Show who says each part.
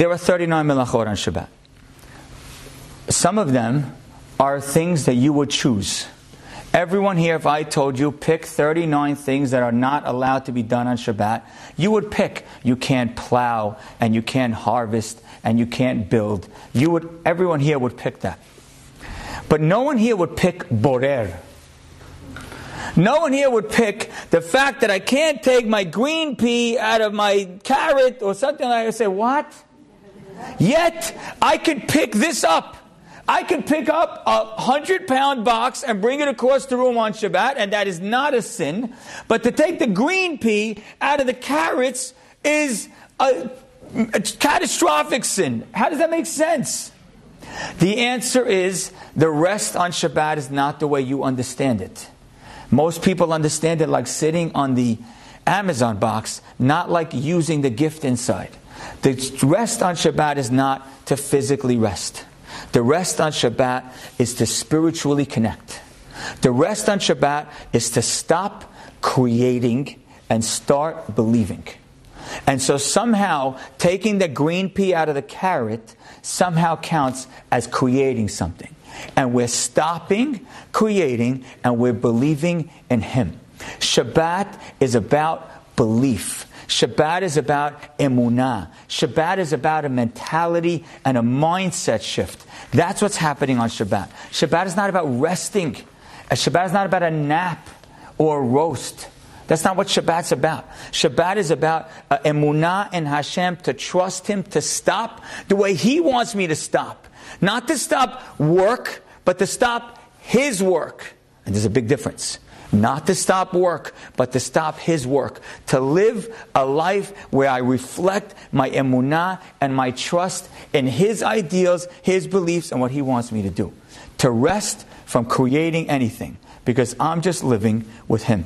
Speaker 1: There are 39 melachot on Shabbat. Some of them are things that you would choose. Everyone here, if I told you, pick 39 things that are not allowed to be done on Shabbat, you would pick. You can't plow, and you can't harvest, and you can't build. You would, everyone here would pick that. But no one here would pick borer. No one here would pick the fact that I can't take my green pea out of my carrot or something like that. I say, what? Yet, I could pick this up. I could pick up a hundred pound box and bring it across the room on Shabbat, and that is not a sin. But to take the green pea out of the carrots is a, a catastrophic sin. How does that make sense? The answer is the rest on Shabbat is not the way you understand it. Most people understand it like sitting on the Amazon box, not like using the gift inside. The rest on Shabbat is not to physically rest. The rest on Shabbat is to spiritually connect. The rest on Shabbat is to stop creating and start believing. And so somehow taking the green pea out of the carrot somehow counts as creating something. And we're stopping creating and we're believing in Him. Shabbat is about belief. Shabbat is about emunah. Shabbat is about a mentality and a mindset shift. That's what's happening on Shabbat. Shabbat is not about resting. Shabbat is not about a nap or a roast. That's not what Shabbat's about. Shabbat is about uh, emunah and Hashem, to trust Him, to stop the way He wants me to stop. Not to stop work, but to stop His work. And there's a big difference. Not to stop work, but to stop His work. To live a life where I reflect my emunah and my trust in His ideals, His beliefs, and what He wants me to do. To rest from creating anything, because I'm just living with Him.